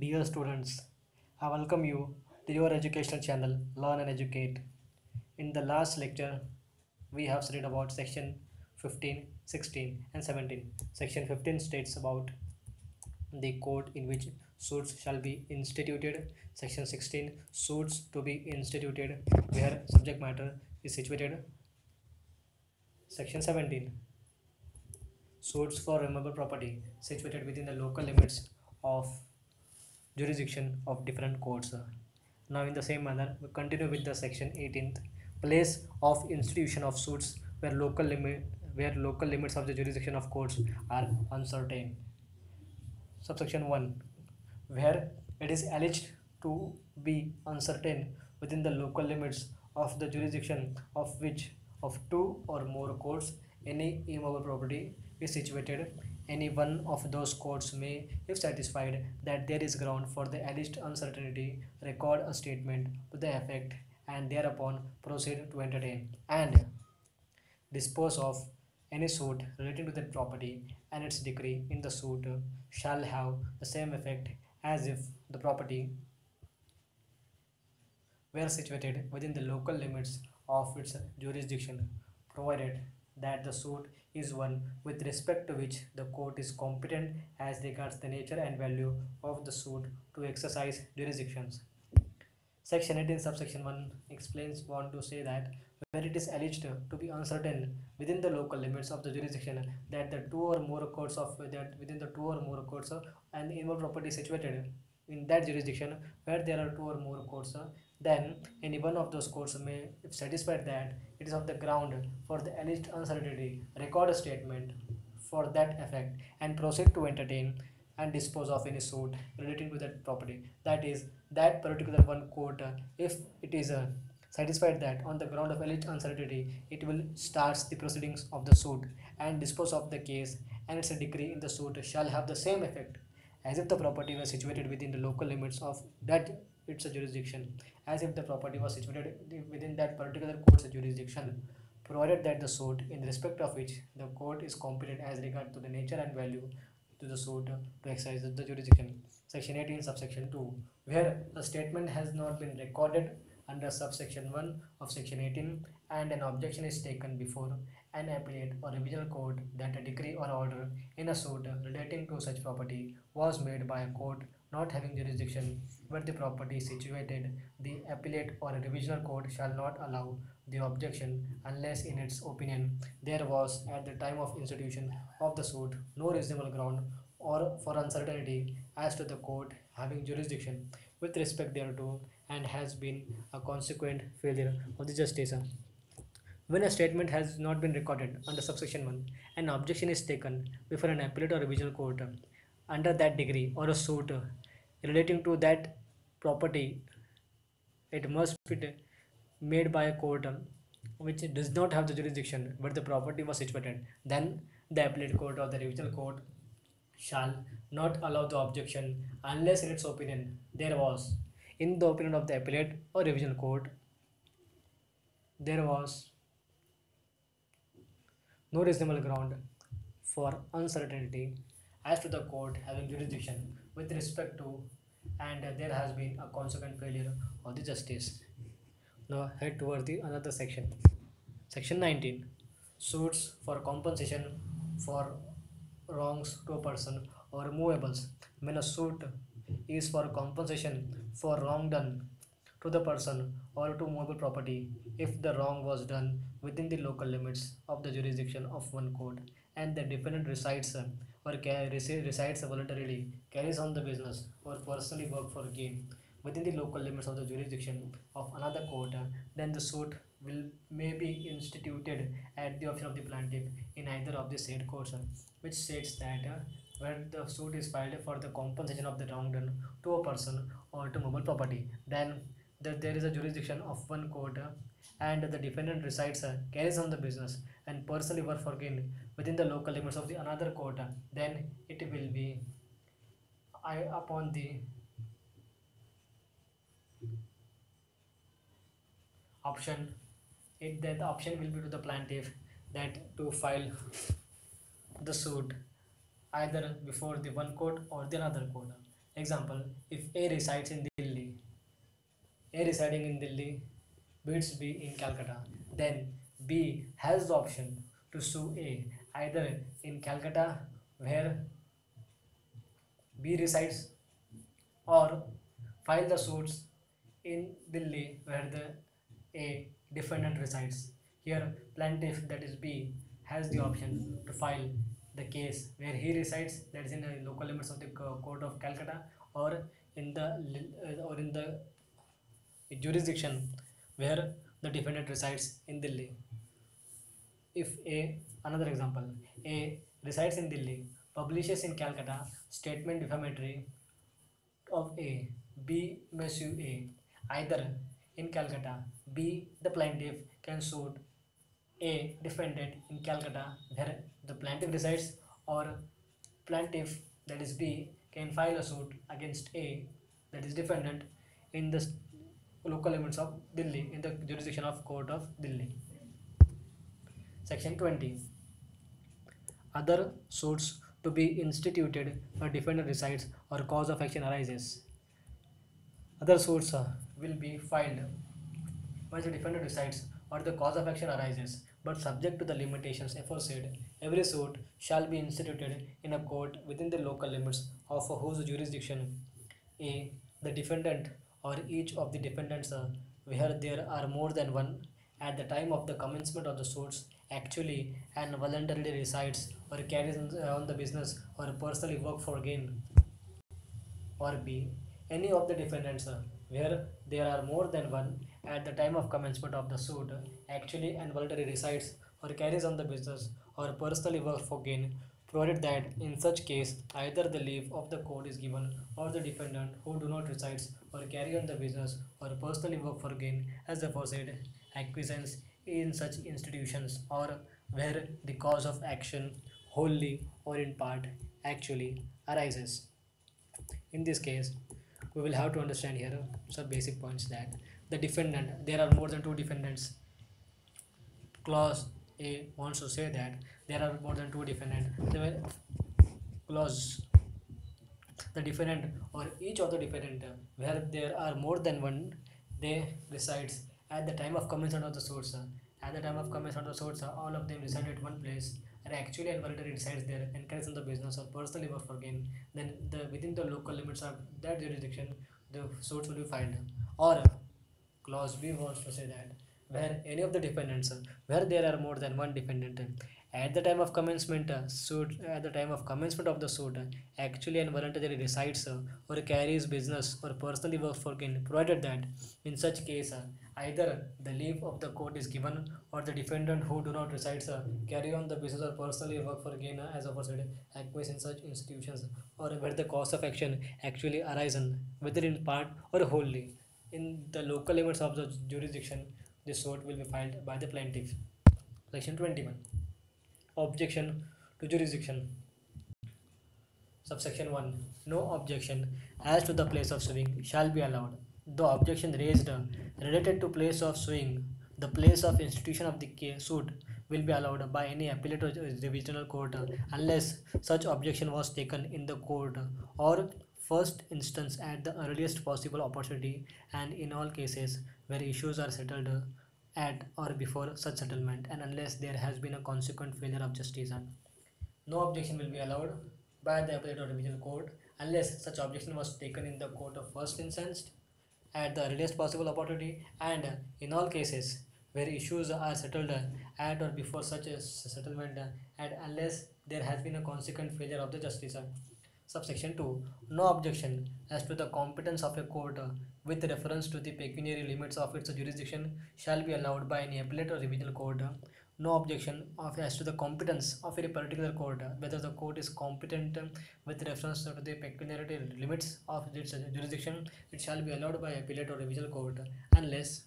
Dear students, I welcome you to your educational channel Learn and Educate. In the last lecture, we have studied about section 15, 16, and 17. Section 15 states about the court in which suits shall be instituted. Section 16 suits to be instituted where subject matter is situated. Section 17 suits for removable property situated within the local limits of jurisdiction of different courts. Now, in the same manner, we continue with the section 18th place of institution of suits where local limit where local limits of the jurisdiction of courts are uncertain. Subsection 1 where it is alleged to be uncertain within the local limits of the jurisdiction of which of two or more courts any immovable property is situated any one of those courts may if satisfied that there is ground for the alleged uncertainty record a statement to the effect and thereupon proceed to entertain and dispose of any suit relating to that property and its decree in the suit shall have the same effect as if the property were situated within the local limits of its jurisdiction provided that the suit is one with respect to which the court is competent as regards the nature and value of the suit to exercise jurisdictions. Section 18 subsection 1 explains want to say that where it is alleged to be uncertain within the local limits of the jurisdiction that the two or more courts of that within the two or more courts uh, and the involved property situated in that jurisdiction where there are two or more courts uh, then any one of those courts may, if satisfied that it is of the ground for the alleged uncertainty, record a statement for that effect and proceed to entertain and dispose of any suit relating to that property. That is, that particular one court, if it is uh, satisfied that on the ground of alleged uncertainty, it will start the proceedings of the suit and dispose of the case, and its decree in the suit shall have the same effect as if the property was situated within the local limits of that its jurisdiction. As if the property was situated within that particular court's jurisdiction provided that the suit in respect of which the court is competent as regard to the nature and value to the suit to exercise the jurisdiction. Section 18 subsection 2 where a statement has not been recorded under subsection 1 of section 18 and an objection is taken before an appellate or revisional court that a decree or order in a suit relating to such property was made by a court not having jurisdiction where the property is situated, the appellate or revisional court shall not allow the objection unless in its opinion there was at the time of institution of the suit no reasonable ground or for uncertainty as to the court having jurisdiction with respect thereto and has been a consequent failure of the justice. When a statement has not been recorded under subsection 1, an objection is taken before an appellate or revisional court under that decree or a suit relating to that property. It must be made by a court which does not have the jurisdiction but the property was situated. Then the appellate court or the revisional court shall not allow the objection unless in its opinion there was in the opinion of the appellate or revisional court there was no reasonable ground for uncertainty as to the court having jurisdiction with respect to and there has been a consequent failure of the justice. Now head toward the another section. Section 19 suits for compensation for wrongs to a person or movables When a suit is for compensation for wrong done to the person or to movable property if the wrong was done within the local limits of the jurisdiction of one court and the defendant resides uh, or resides voluntarily, carries on the business or personally work for gain within the local limits of the jurisdiction of another court, uh, then the suit will may be instituted at the option of the plaintiff in either of the said courts, uh, which states that uh, when the suit is filed for the compensation of the wrong done to a person or to mobile property, then that there is a jurisdiction of one court uh, and the defendant resides, uh, carries on the business and personally work for gain within the local limits of the another court, then it will be I upon the option it that the option will be to the plaintiff that to file the suit either before the one court or the another court. Example, if A resides in Delhi, A residing in Delhi beats B in Calcutta, then B has the option to sue A either in Calcutta where B resides or file the suits in Delhi where the A defendant resides. Here plaintiff that is B has the option to file the case where he resides that is in the local limits of the court of Calcutta or in the uh, or in the jurisdiction where the defendant resides in Delhi. If A another example A resides in Delhi publishes in Calcutta statement defamatory of A B may sue A either in Calcutta B the plaintiff can sue A defendant in Calcutta where the plaintiff resides or plaintiff that is B can file a suit against A that is defendant in the local limits of Delhi in the jurisdiction of court of Delhi. Section 20 Other suits to be instituted where defendant resides or cause of action arises. Other suits uh, will be filed where the defendant resides or the cause of action arises but subject to the limitations aforesaid, every suit shall be instituted in a court within the local limits of whose jurisdiction a the defendant or each of the defendants uh, where there are more than one. At the time of the commencement of the suits actually and voluntarily resides or carries on the business or personally work for gain or b any of the defendants uh, where there are more than one. At the time of commencement of the suit actually and voluntarily resides or carries on the business or personally works for gain provided that in such case either the leave of the court is given or the defendant who do not resides or carry on the business or personally work for gain as the aforesaid acquiescence in such institutions or where the cause of action wholly or in part actually arises. In this case we will have to understand here some basic points that the defendant there are more than two defendants. Clause a wants to say that there are more than two defendants. Clause the defendant or each of the defendant where there are more than one they resides at the time of commencement of the source. At the time of commencement of the source all of them reside at one place. And actually and voluntarily resides there and carries on the business or personally work for gain. Then the within the local limits of that jurisdiction the suits will be filed. Or clause b wants to say that where any of the defendants where there are more than one defendant at the time of commencement uh, suit at the time of commencement of the suit actually and voluntarily resides uh, or carries business or personally works for gain provided that in such case uh, either the leave of the court is given or the defendant who do not reside uh, carry on the business or personally work for gain uh, as aforesaid acquiesce in such institutions or where the cause of action actually arises whether in part or wholly. In the local limits of the jurisdiction the suit will be filed by the plaintiff. Section 21 objection to jurisdiction. Subsection 1 no objection as to the place of suing shall be allowed. The objection raised uh, related to place of suing the place of institution of the case suit will be allowed by any appellate or revisional court uh, unless such objection was taken in the court or first instance at the earliest possible opportunity and in all cases where issues are settled uh, at or before such settlement and unless there has been a consequent failure of justice no objection will be allowed by the appellate or revisional court unless such objection was taken in the court of first instance at the earliest possible opportunity and in all cases where issues are settled at or before such a settlement and unless there has been a consequent failure of the justice subsection 2 no objection as to the competence of a court with reference to the pecuniary limits of its jurisdiction shall be allowed by any appellate or revisional court. No objection of as to the competence of a particular court whether the court is competent with reference to the pecuniary limits of its jurisdiction it shall be allowed by appellate or revisional court unless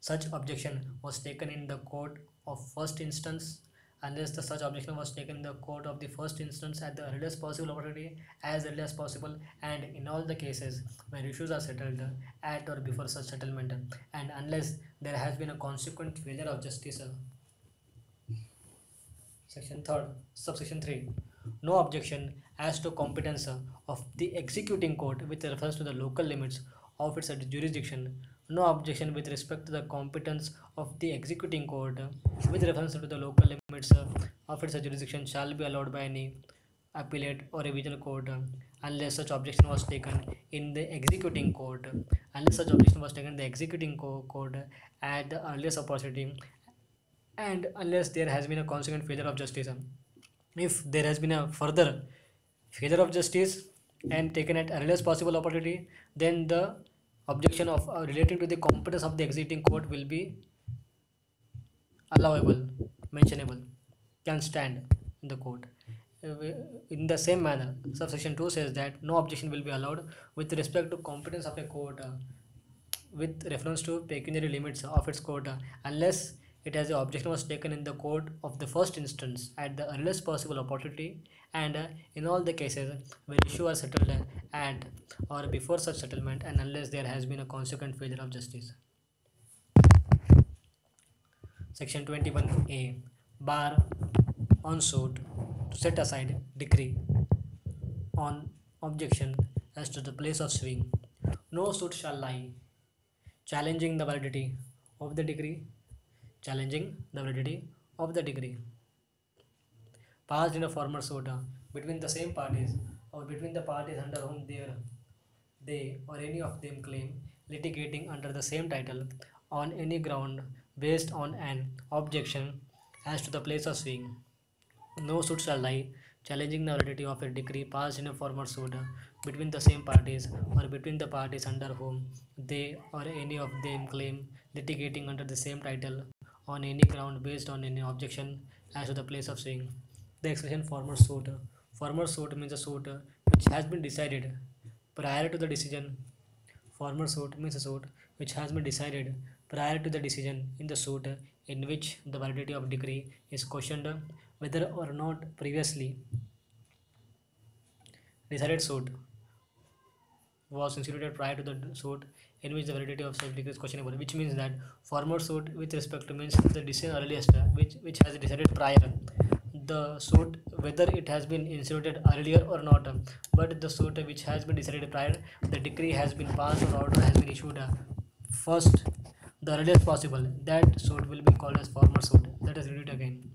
such objection was taken in the court of first instance unless the such objection was taken in the court of the first instance at the earliest possible opportunity as early as possible and in all the cases where issues are settled at or before such settlement and unless there has been a consequent failure of justice section 3rd subsection 3 no objection as to competence of the executing court with reference to the local limits of its jurisdiction. No objection with respect to the competence of the executing court. With reference to the local limits of its jurisdiction shall be allowed by any appellate or revisional court unless such objection was taken in the executing court. Unless such objection was taken in the executing co- court at the earliest opportunity and unless there has been a consequent failure of justice. If there has been a further failure of justice and taken at earliest possible opportunity then the objection of uh, relating to the competence of the executing court will be allowable mentionable can stand in the court. Uh, in the same manner subsection 2 says that no objection will be allowed with respect to competence of a court uh, with reference to pecuniary limits of its court uh, unless it has the objection was taken in the court of the first instance at the earliest possible opportunity and uh, in all the cases where issue was settled at or before such settlement and unless there has been a consequent failure of justice. Section 21a bar on suit to set aside decree on objection as to the place of suing. No suit shall lie challenging the validity of the decree challenging the validity of the decree passed in a former uh, between the same parties or between the parties under whom they they or any of them claim litigating under the same title on any ground based on an objection as to the place of suing. No suit shall lie challenging the validity of a decree passed in a former suit between the same parties or between the parties under whom they or any of them claim litigating under the same title on any ground based on any objection as to the place of suing. The expression former suit. Former suit means a suit which has been decided prior to the decision. Former suit means a suit which has been decided prior to the decision in the suit in which the validity of decree is questioned whether or not previously decided suit was instituted prior to the suit in which the validity of such decree is questionable, which means that former suit with respect to means the decision earliest which which has decided prior. The suit whether it has been instituted earlier or not but the suit which has been decided prior the decree has been passed or order has been issued. First the earliest possible that suit will be called as former suit. Let us read it again.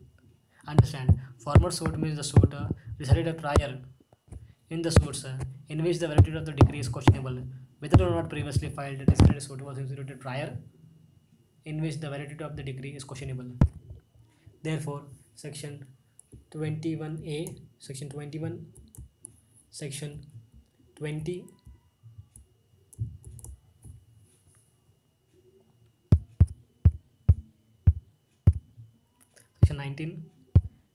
Understand. Former suit means the suit decided prior. In the suits in which the validity of the decree is questionable whether or not previously filed decided suit was instituted prior in which the validity of the decree is questionable. Therefore section 21a section 21 section 20 section 19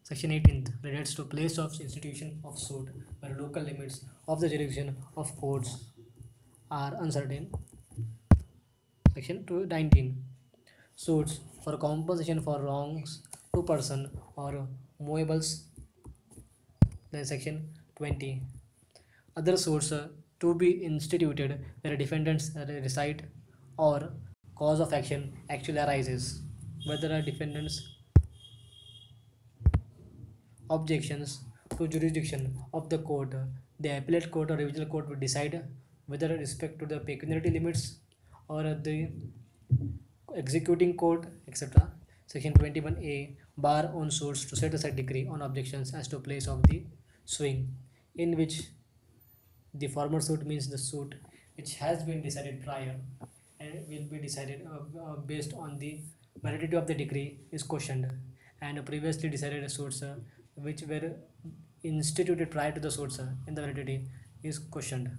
section 18 relates to place of institution of suit where local limits of the jurisdiction of courts are uncertain. Section 219 suits for compensation for wrongs to person or movables then section 20 other suits to be instituted where defendants reside or cause of action actually arises. Whether a defendant's objections to jurisdiction of the court the appellate court or revisional court will decide whether respect to the pecuniary limits or the executing court etc section 21a bar on suits to set aside decree on objections as to place of the suing in which the former suit means the suit which has been decided prior and will be decided uh, uh, based on the validity of the decree is questioned. And previously decided suits uh, which were instituted prior to the suits uh, in the validity is questioned